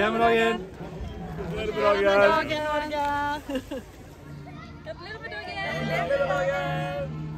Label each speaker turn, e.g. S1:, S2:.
S1: Goedemorgen. Goedemorgen. Goedemorgen. Goedemorgen. Little bit again. Goedemorgen.